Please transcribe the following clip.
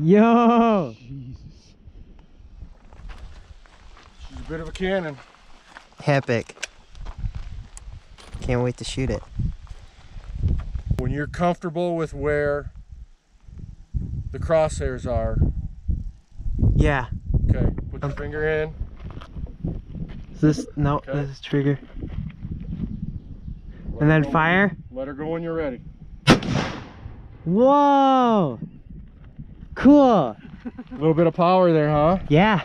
Yo! Jesus. She's a bit of a cannon. Epic. Can't wait to shoot it. When you're comfortable with where the crosshairs are, Yeah. okay, put your finger in. Is this no Okay. this is trigger. let And then go- fire? Let her go when you're ready. Whoa! Cool. A little bit of power there, huh? Yeah.